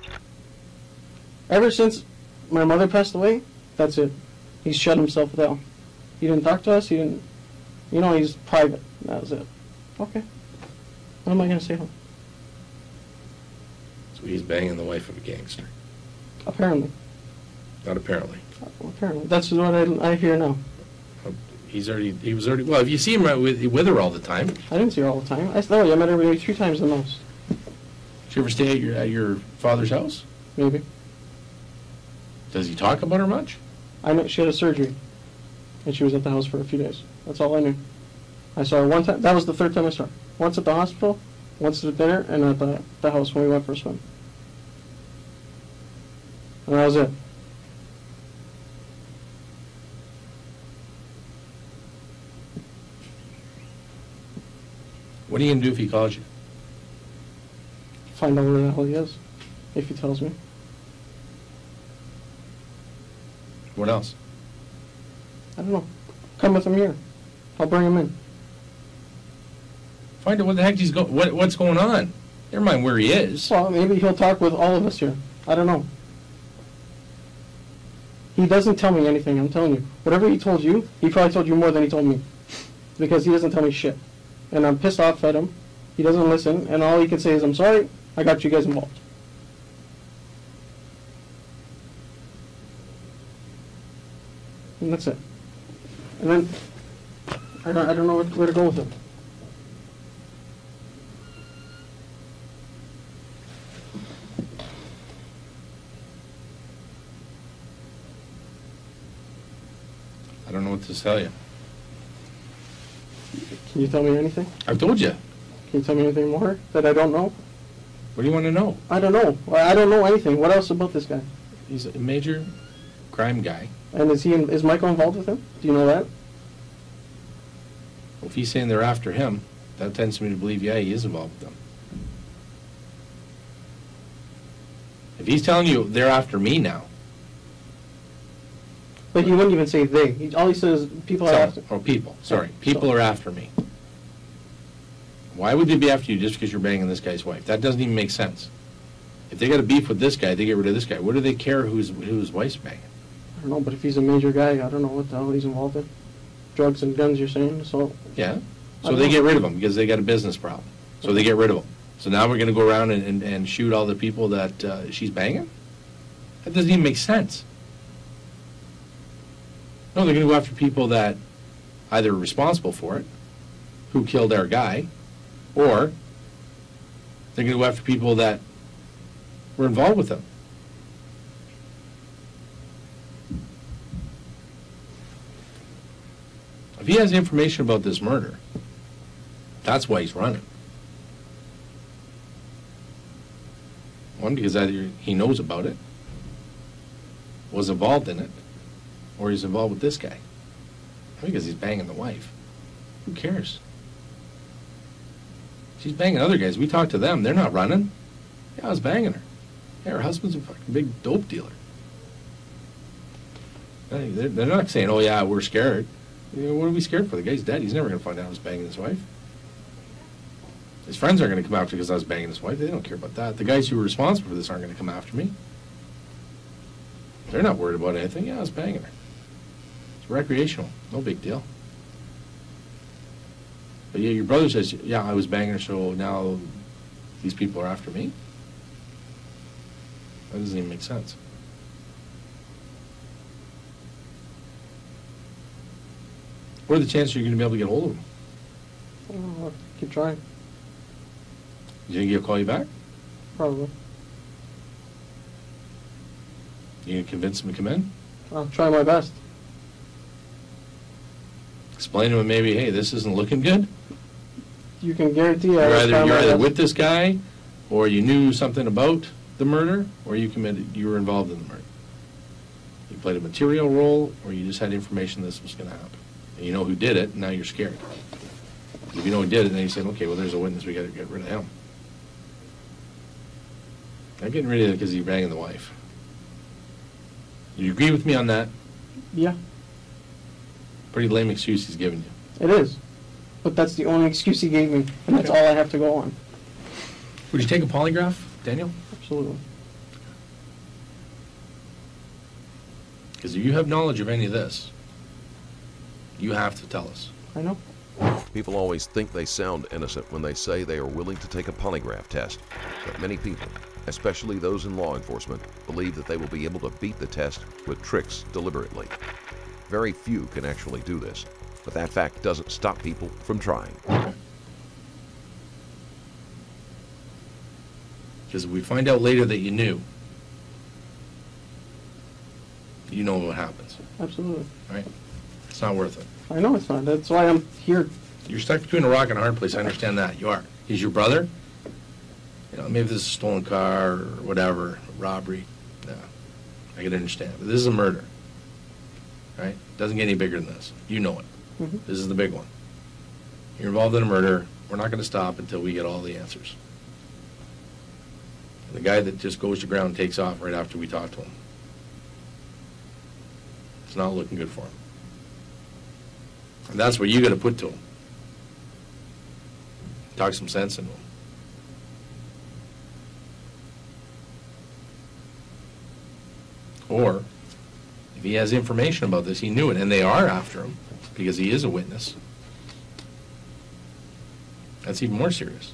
Ever since my mother passed away, that's it. He's shut himself down. He didn't talk to us. He didn't, you know, he's private. That was it. Okay. What am I going to say him? So he's banging the wife of a gangster. Apparently. Not apparently. Apparently. That's what I, I hear now. Oh, he's already, he was already, well, if you see him right with, with her all the time, I didn't see her all the time. I know oh, I met her maybe three times the most. Did you ever stay at your, at your father's house? Maybe. Does he talk about her much? I know she had a surgery, and she was at the house for a few days. That's all I knew. I saw her one time. That was the third time I saw her. Once at the hospital, once at dinner, and at the, the house when we went for a swim. And that was it. What are you gonna do if he calls you? Find out where the hell he is, if he tells me. What else? I don't know. Come with him here. I'll bring him in. Find out what the heck he's go, what, what's going on. Never mind where he is. Well, maybe he'll talk with all of us here. I don't know. He doesn't tell me anything, I'm telling you. Whatever he told you, he probably told you more than he told me. Because he doesn't tell me shit. And I'm pissed off at him. He doesn't listen, and all he can say is, I'm sorry, I got you guys involved. And that's it. And then, I don't, I don't know where, to go with it. I don't know what to tell you. Can you tell me anything? I've told you. Can you tell me anything more that I don't know? What do you want to know? I don't know. I don't know anything. What else about this guy? He's a major crime guy. And is he is Michael involved with him? Do you know that? If he's saying they're after him, that tends me to believe, yeah, he is involved with them. If he's telling you they're after me now, But he wouldn't even say they. He, all he says is people are after. Or people, sorry. Yeah, People so- are after me. Why would they be after you just because you're banging this guy's wife? That doesn't even make sense. If they got a beef with this guy, they get rid of this guy. What do they care who's, who his wife's banging? I don't know, but if he's a major guy, I don't know what the hell he's involved in. Drugs and guns, you're saying? So Yeah? So they get rid of him because they got a business problem. So they get rid of him. So now we're gonna go around and, and, and shoot all the people that, uh, she's banging? That doesn't even make sense. No, they're gonna go after people that, either are responsible for it, who killed our guy, or they're gonna go after people that were involved with them. If he has information about this murder, that's why he's running. One, because either he knows about it, was involved in it, or he's involved with this guy. Because he's banging the wife. Who cares? She's banging other guys. We talked to them. They're not running. Yeah, I was banging her. Yeah, her husband's a fucking big dope dealer. Hey, They're, they're not saying, oh, yeah, we're scared. You know, what are we scared for? The guy's dead. He's never going to find out I was banging his wife. His friends aren't going to come after because I was banging his wife. They don't care about that. The guys who were responsible for this aren't going to come after me. They're not worried about anything. Yeah, I was banging her. Recreational. No big deal. But yeah, your brother says, yeah, I was banging her, so now these people are after me? That doesn't even make sense. What are the chances you're going to be able to get hold of him? I don't know, I'll keep trying, Do You think he'll call you back? probably. You going to convince him to come in? I'll try my best. Explain to him maybe, hey, this isn't looking good? You can guarantee I You're either, you're either with this guy, or you knew something about the murder, or you committed, you were involved in the murder. You played a material role, or you just had information this was gonna happen. And you know who did it, and now you're scared. If you know who did it, then you say, okay, well, there's a witness, we gotta get rid of him. Not getting rid of it because he's banging the wife. You agree with me on that? Yeah, Pretty lame excuse he's giving you. it is. But that's the only excuse he gave me, and that's Okay. all I have to go on. Would you take a polygraph, Daniel? Absolutely. Because if you have knowledge of any of this, you have to tell us. I know. People always think they sound innocent when they say they are willing to take a polygraph test. But many people, especially those in law enforcement, believe that they will be able to beat the test with tricks deliberately. Very few can actually do this, but that fact doesn't stop people from trying. Because if we find out later that you knew, you know what happens, Absolutely. right? It's not worth it. I know it's not. That's why I'm here. You're stuck between a rock and a hard place, I understand that, you are. He's your brother? You know, maybe this is a stolen car or whatever, robbery, no, I can understand, but this is a murder, right? Doesn't get any bigger than this, you know it. Mhm. This is the big one. You're involved in a murder, we're not gonna stop until we get all the answers. The guy that just goes to ground takes off right after we talk to him. It's not looking good for him. And that's what you gotta put to him. Talk some sense into him. Or, if he has information about this, he knew it, and they are after him, because he is a witness. That's even more serious.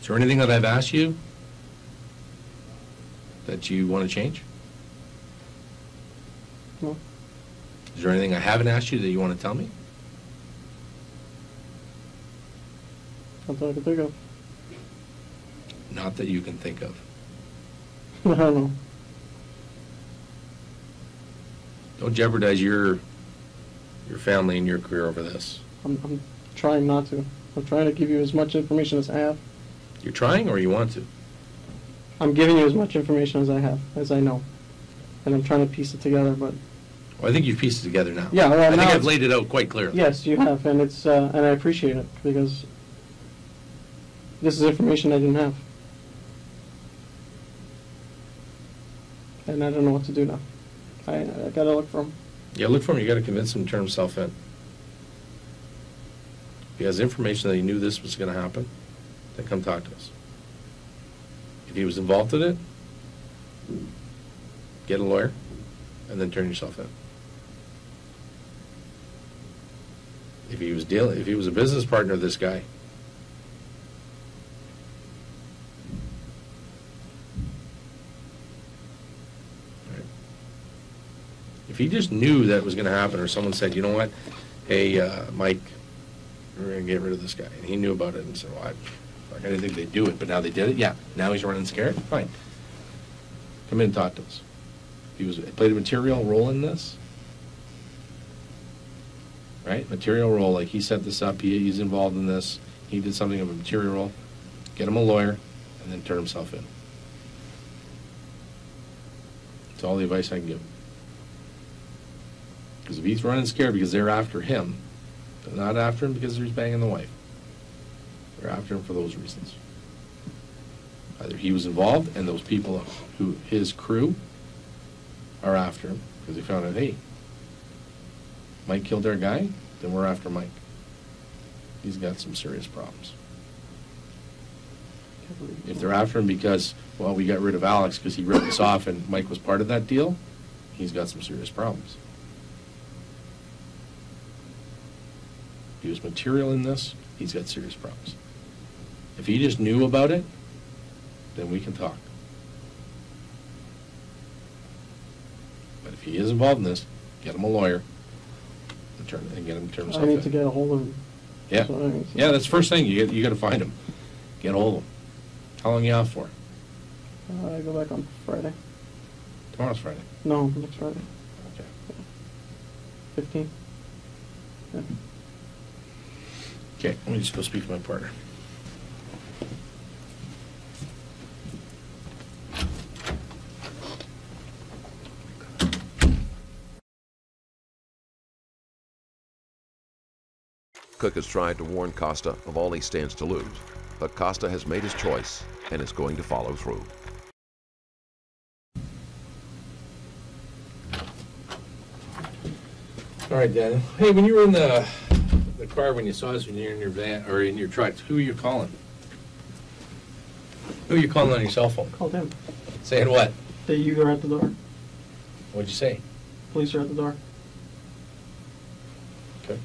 Is there anything that I've asked you that you want to change? No. Is there anything I haven't asked you that you want to tell me? That's all I can think of. Not that you can think of. Don't. Don't jeopardize your, your family and your career over this. I'm, I'm trying not to. I'm trying to give you as much information as I have. You're trying or you want to? I'm giving you as much information as I have, as I know. And I'm trying to piece it together, but Well, I think you've pieced it together now. Yeah, well, I think I've it's- laid it out quite clearly. yes, you have, and it's, uh, and I appreciate it, because this is information I didn't have. And I don't know what to do now. I, I gotta look for him. Yeah, look for him, you gotta convince him to turn himself in. If he has information that he knew this was gonna happen, then come talk to us. If he was involved in it, get a lawyer, and then turn yourself in. If he was dealing, if he was a business partner of this guy. Right. If he just knew that was gonna happen, or someone said, you know what, hey, uh, Mike, we're gonna get rid of this guy, and he knew about it, and said, well, I, I didn't think they'd do it, but now they did it, yeah, now he's running scared, fine. Come in and talk to us. He was, played a material role in this, right? Material role, like he set this up, he, he's involved in this, he did something of a material role. Get him a lawyer, and then turn himself in. That's all the advice I can give. Because if he's running scared because they're after him, they're not after him because he's banging the wife. They're after him for those reasons. Either he was involved and those people who, his crew, are after him because they found out, hey, Mike killed their guy, then we're after Mike. He's got some serious problems. If they're after him because, well, we got rid of Alex because he ripped us off and Mike was part of that deal, he's got some serious problems. He was material in this, he's got serious problems. If he just knew about it, then we can talk. But if he is involved in this, get him a lawyer turn, and get him to turn I need to in. get a hold of him. Yeah, I yeah, that's the first thing, you, get- you gotta find them. get hold of him. How long you out for? Uh, I go back on Friday. Tomorrow's Friday. No, next Friday. Okay. 15. Yeah. Okay, let me just go speak to my partner. Cook has tried to warn Costa of all he stands to lose, but Costa has made his choice and is going to follow through. All right, Daniel. Hey, when you were in the, the car, when you saw us, when you were in your van, or in your truck, who are you calling? Who are you calling on your cell phone? Called him. Saying what? That you are at the door. What'd you say? Police are at the door. Okay.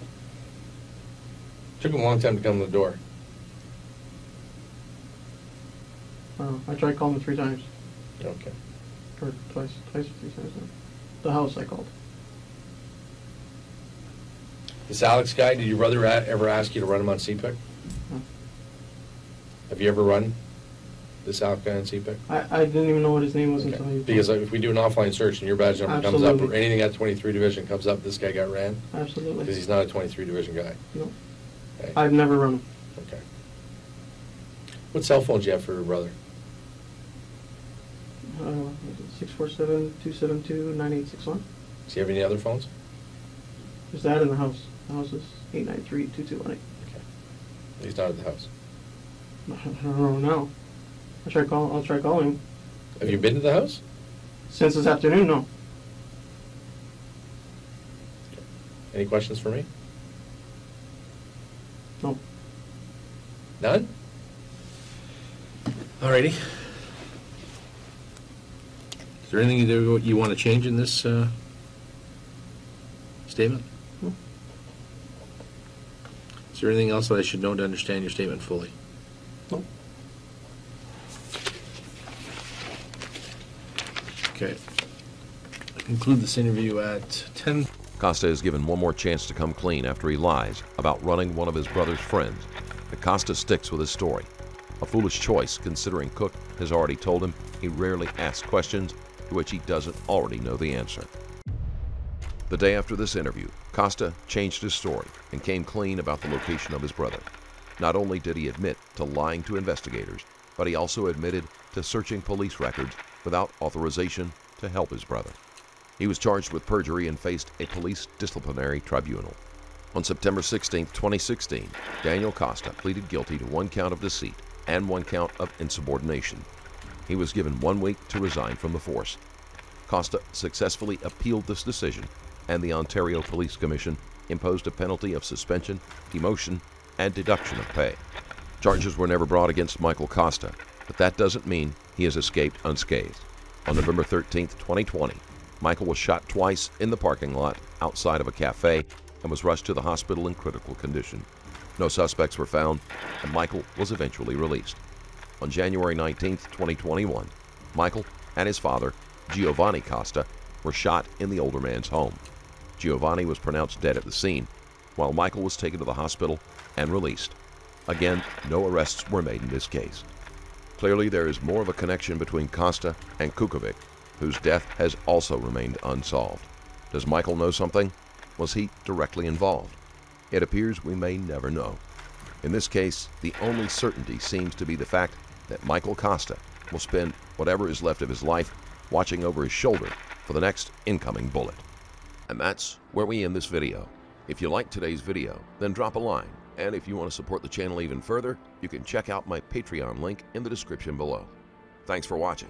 Took him a long time to come to the door. Uh, I tried calling him three times. Okay. Or twice. Twice three times. now. The house I called. This Alex guy, did your brother a- ever ask you to run him on CPIC? No. Have you ever run this Alex guy on CPIC? I, I didn't even know what his name was Okay. until he Because if we do an offline search and your badge number comes up, or Absolutely. anything at 23 division comes up, this guy got ran? Absolutely. Because he's not a 23 division guy. No. I've never run him. Okay. What cell phone do you have for your brother? Uh, six four seven two seven two nine eight six one. Does he have any other phones? There's that in the house. The house is eight nine three two two one eight. Okay. He's not at the house. I don't know now. I try call. I'll try calling. Have you been to the house? Since this afternoon, no. Any questions for me? No. None? Alrighty. Is there anything you you want to change in this uh, statement? No. Is there anything else that I should know to understand your statement fully? No. Okay. I conclude this interview at 10. Costa is given one more chance to come clean after he lies about running one of his brother's friends. But Costa sticks with his story. A foolish choice considering Cook has already told him he rarely asks questions to which he doesn't already know the answer. The day after this interview, Costa changed his story and came clean about the location of his brother. Not only did he admit to lying to investigators, but he also admitted to searching police records without authorization to help his brother. He was charged with perjury and faced a police disciplinary tribunal. On September 16, 2016, Daniel Costa pleaded guilty to one count of deceit and one count of insubordination. He was given one week to resign from the force. Costa successfully appealed this decision, and the Ontario Police Commission imposed a penalty of suspension, demotion, and deduction of pay. Charges were never brought against Michael Costa, but that doesn't mean he has escaped unscathed. On November 13, 2020, Michael was shot twice in the parking lot outside of a cafe and was rushed to the hospital in critical condition. No suspects were found, and Michael was eventually released. On January 19, 2021, Michael and his father, Giovanni Costa, were shot in the older man's home. Giovanni was pronounced dead at the scene, while Michael was taken to the hospital and released. Again, no arrests were made in this case. Clearly, there is more of a connection between Costa and Kucovic, whose death has also remained unsolved. Does Michael know something? Was he directly involved? It appears we may never know. In this case, the only certainty seems to be the fact that Michael Costa will spend whatever is left of his life watching over his shoulder for the next incoming bullet. And that's where we end this video. If you liked today's video, then drop a line. And if you want to support the channel even further, you can check out my Patreon link in the description below. Thanks for watching.